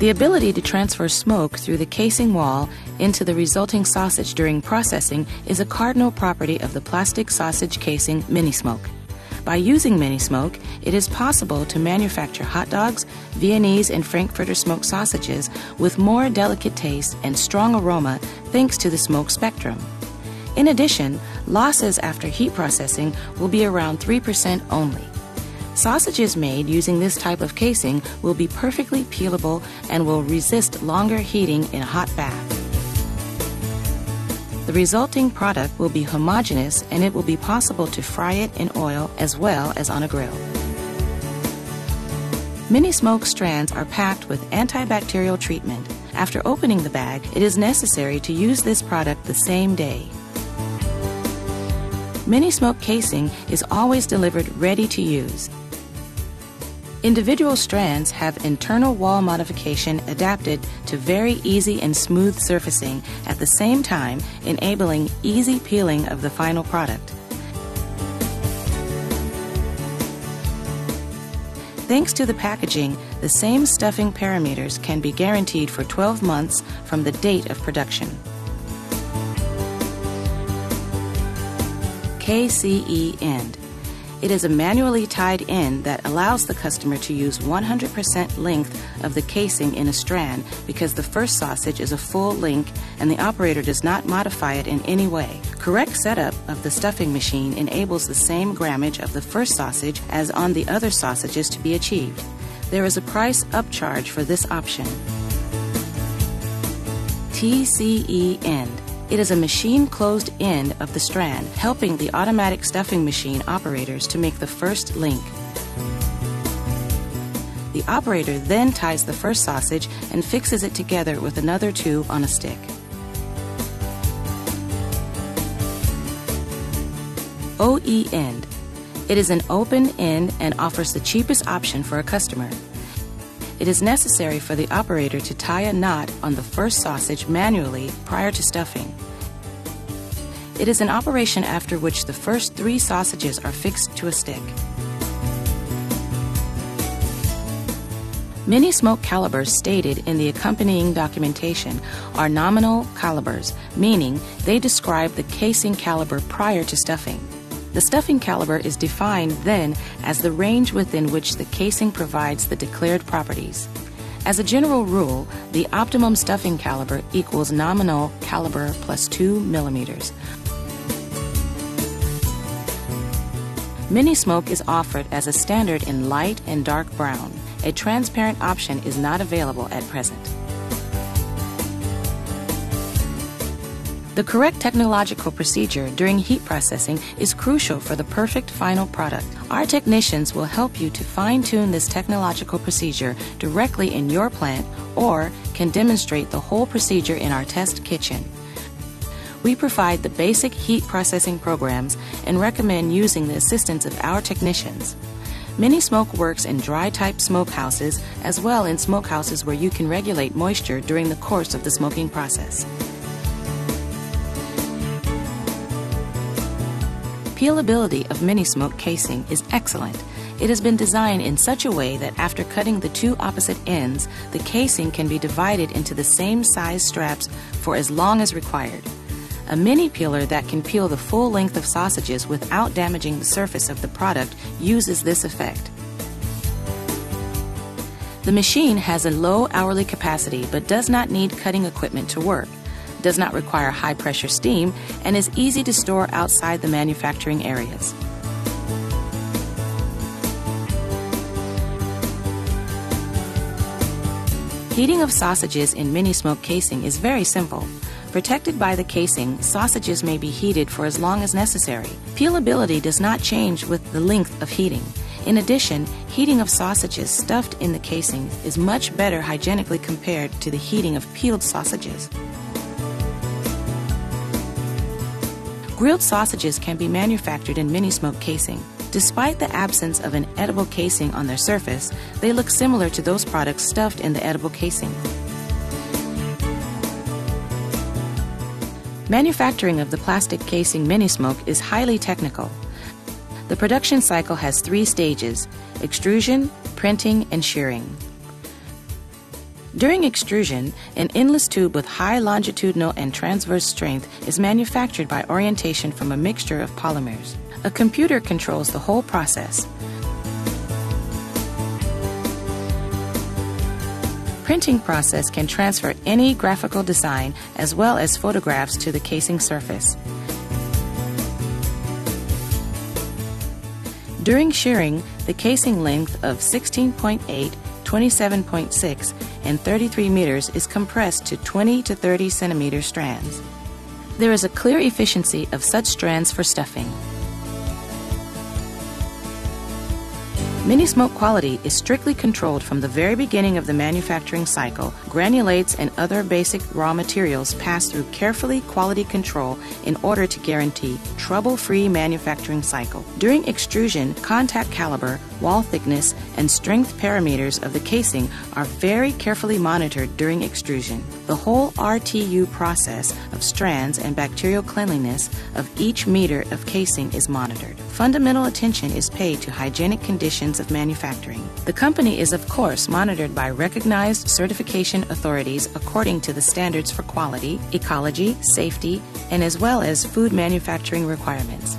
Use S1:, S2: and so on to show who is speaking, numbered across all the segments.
S1: The ability to transfer smoke through the casing wall into the resulting sausage during processing is a cardinal property of the plastic sausage casing mini smoke. By using mini smoke, it is possible to manufacture hot dogs, Viennese, and Frankfurter smoked sausages with more delicate taste and strong aroma thanks to the smoke spectrum. In addition, losses after heat processing will be around 3% only. Sausages made using this type of casing will be perfectly peelable and will resist longer heating in a hot bath. The resulting product will be homogeneous and it will be possible to fry it in oil as well as on a grill. Mini smoke strands are packed with antibacterial treatment. After opening the bag, it is necessary to use this product the same day. Mini smoke casing is always delivered ready to use. Individual strands have internal wall modification adapted to very easy and smooth surfacing at the same time, enabling easy peeling of the final product. Thanks to the packaging, the same stuffing parameters can be guaranteed for 12 months from the date of production. KCE End it is a manually tied end that allows the customer to use 100% length of the casing in a strand because the first sausage is a full link and the operator does not modify it in any way. Correct setup of the stuffing machine enables the same grammage of the first sausage as on the other sausages to be achieved. There is a price upcharge for this option. TCE end. It is a machine closed end of the strand, helping the automatic stuffing machine operators to make the first link. The operator then ties the first sausage and fixes it together with another two on a stick. OE end. It is an open end and offers the cheapest option for a customer it is necessary for the operator to tie a knot on the first sausage manually prior to stuffing. It is an operation after which the first three sausages are fixed to a stick. Mini smoke calibers stated in the accompanying documentation are nominal calibers, meaning they describe the casing caliber prior to stuffing. The stuffing caliber is defined then as the range within which the casing provides the declared properties. As a general rule, the optimum stuffing caliber equals nominal caliber plus 2 millimeters. Mini smoke is offered as a standard in light and dark brown. A transparent option is not available at present. The correct technological procedure during heat processing is crucial for the perfect final product. Our technicians will help you to fine tune this technological procedure directly in your plant or can demonstrate the whole procedure in our test kitchen. We provide the basic heat processing programs and recommend using the assistance of our technicians. Mini Smoke works in dry type smokehouses as well in smokehouses where you can regulate moisture during the course of the smoking process. Peelability of mini smoke casing is excellent. It has been designed in such a way that after cutting the two opposite ends, the casing can be divided into the same size straps for as long as required. A mini peeler that can peel the full length of sausages without damaging the surface of the product uses this effect. The machine has a low hourly capacity but does not need cutting equipment to work does not require high pressure steam, and is easy to store outside the manufacturing areas. Heating of sausages in mini smoke casing is very simple. Protected by the casing, sausages may be heated for as long as necessary. Peelability does not change with the length of heating. In addition, heating of sausages stuffed in the casing is much better hygienically compared to the heating of peeled sausages. Grilled sausages can be manufactured in mini smoke casing. Despite the absence of an edible casing on their surface, they look similar to those products stuffed in the edible casing. Manufacturing of the plastic casing mini smoke is highly technical. The production cycle has three stages extrusion, printing, and shirring. During extrusion, an endless tube with high longitudinal and transverse strength is manufactured by orientation from a mixture of polymers. A computer controls the whole process. Printing process can transfer any graphical design as well as photographs to the casing surface. During shirring, the casing length of 16.8, 27.6, and 33 meters is compressed to 20 to 30 centimeter strands. There is a clear efficiency of such strands for stuffing. Mini smoke quality is strictly controlled from the very beginning of the manufacturing cycle. Granulates and other basic raw materials pass through carefully quality control in order to guarantee trouble-free manufacturing cycle. During extrusion, contact caliber, wall thickness, and strength parameters of the casing are very carefully monitored during extrusion. The whole RTU process of strands and bacterial cleanliness of each meter of casing is monitored. Fundamental attention is paid to hygienic conditions of manufacturing. The company is, of course, monitored by recognized certification authorities according to the standards for quality, ecology, safety, and as well as food manufacturing requirements.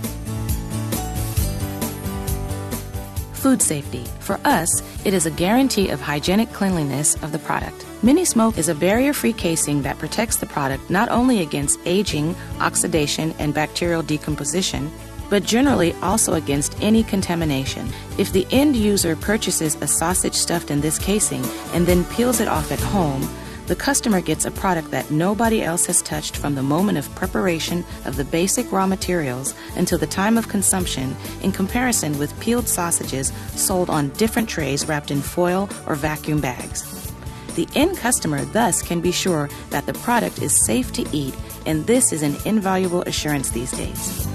S1: Food safety. For us, it is a guarantee of hygienic cleanliness of the product. Mini Smoke is a barrier free casing that protects the product not only against aging, oxidation, and bacterial decomposition, but generally also against any contamination. If the end user purchases a sausage stuffed in this casing and then peels it off at home, the customer gets a product that nobody else has touched from the moment of preparation of the basic raw materials until the time of consumption, in comparison with peeled sausages sold on different trays wrapped in foil or vacuum bags. The end customer thus can be sure that the product is safe to eat, and this is an invaluable assurance these days.